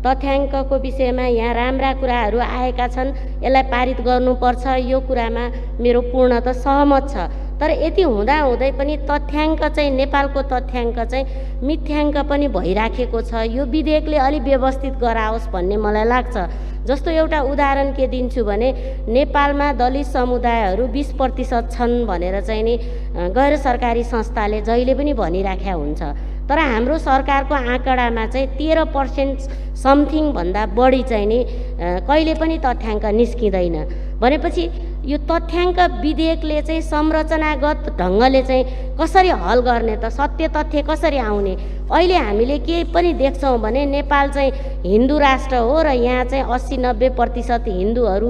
तथ्याङ्कको विषयमा यहाँ राम्रा कुराहरू आएका छन् यसलाई पारित गर्नुपर्छ। यो कुरामा मेरो पूर्ण त सहमत छ। तर यति हुँदाहुँदै पनि तथ्याङ्क चाहिँ नेपालको तथ्याङ्क चाहिँ मिथ्याङ्क पनि भइराखेको छ। यो विधेयकले अलिक व्यवस्थित गराओस् भन्ने मलाई लाग्छ। जस्तो एउटा उदाहरण के दिन्छु भने नेपालमा दलित समुदायहरू बिस प्रतिशत छन् भनेर चाहिँ नि गैर सरकारी संस्थाले जहिले पनि भनिराख्या हुन्छ। तर हाम्रो सरकारको आँकडामा चाहिँ तेह्र पर्सेन्ट समथिङभन्दा बढी चाहिँ नि कहिले पनि तथ्याङ्क निस्किँदैन। भनेपछि यो तथ्याङ्क विधेयकले चाहिँ संरचनागत ढङ्गले चाहिँ कसरी हल गर्ने त सत्य तथ्य कसरी आउने? अहिले हामीले के पनि देख्छौँ भने नेपाल चाहिँ हिन्दू राष्ट्र हो र यहाँ चाहिँ अस्सी नब्बे प्रतिशत हिन्दूहरू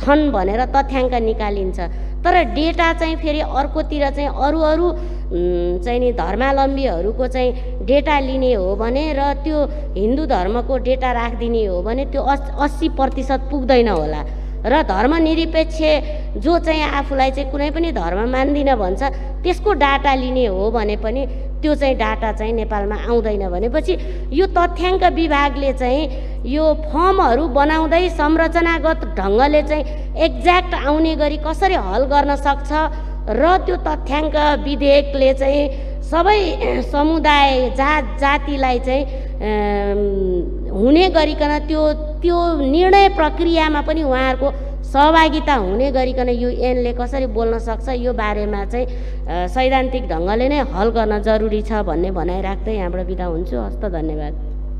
छन् भनेर तथ्याङ्क निकालिन्छ। तर डेटा चाहिँ फेरि अर्कोतिर चाहिँ अरू अरू चाहिँ नि धर्मावलम्बीहरूको चाहिँ डेटा लिने हो भने र त्यो हिन्दू धर्मको डेटा राखिदिने हो भने त्यो अस अस्सी प्रतिशत पुग्दैन होला। र धर्मनिरपेक्ष जो चाहिँ आफूलाई चाहिँ कुनै पनि धर्म मान्दिनँ भन्छ त्यसको डाटा लिने हो भने पनि त्यो चाहिँ डाटा चाहिँ नेपालमा आउँदैन भनेपछि यो तथ्याङ्क विभागले चाहिँ यो फर्महरू बनाउँदै संरचनागत ढङ्गले चाहिँ एक्ज्याक्ट आउने गरी कसरी हल गर्न सक्छ र त्यो तथ्याङ्क विधेयकले चाहिँ सबै समुदाय जात जातिलाई चाहिँ हुने गरिकन त्यो त्यो निर्णय प्रक्रियामा पनि उहाँहरूको सहभागिता हुने गरिकन युएनले कसरी बोल्न सक्छ यो बारेमा चाहिँ सैद्धान्तिक ढङ्गले नै हल गर्न जरुरी छ भन्ने भनाइ राख्दै यहाँबाट बिदा हुन्छु। हस्त धन्यवाद।